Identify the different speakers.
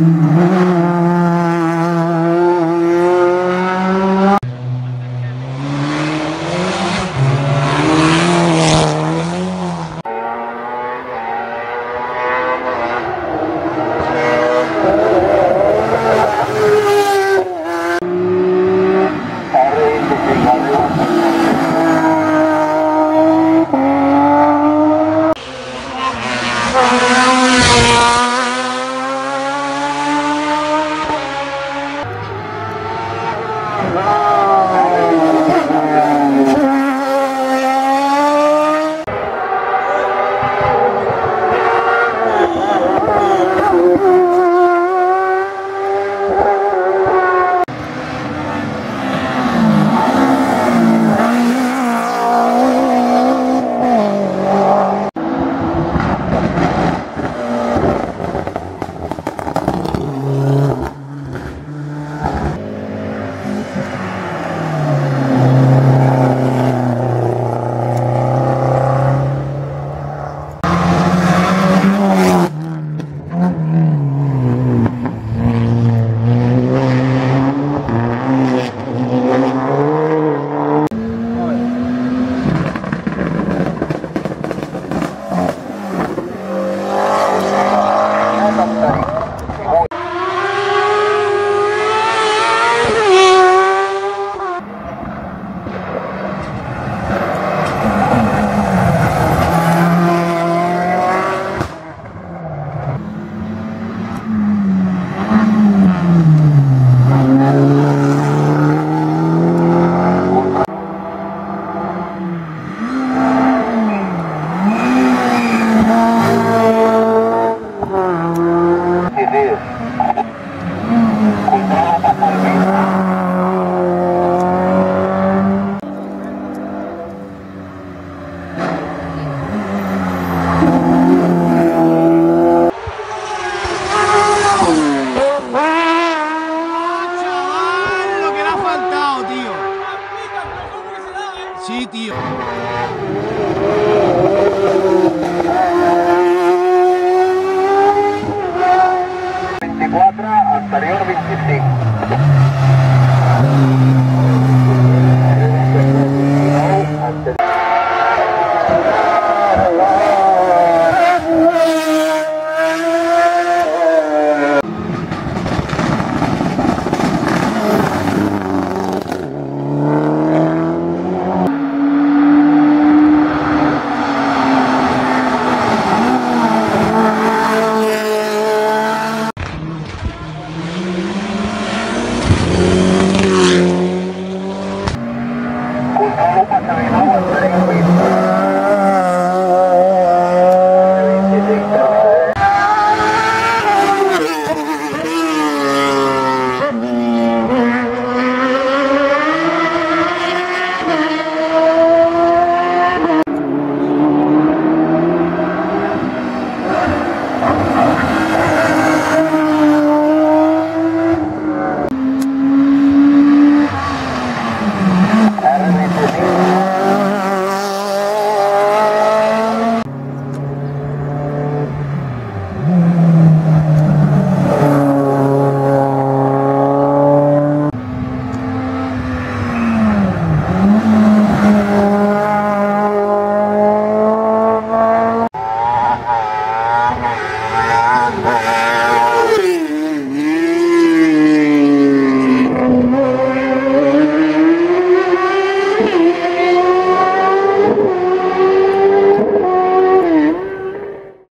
Speaker 1: Mm-hmm. TV. Cuidado com o 好夸张呀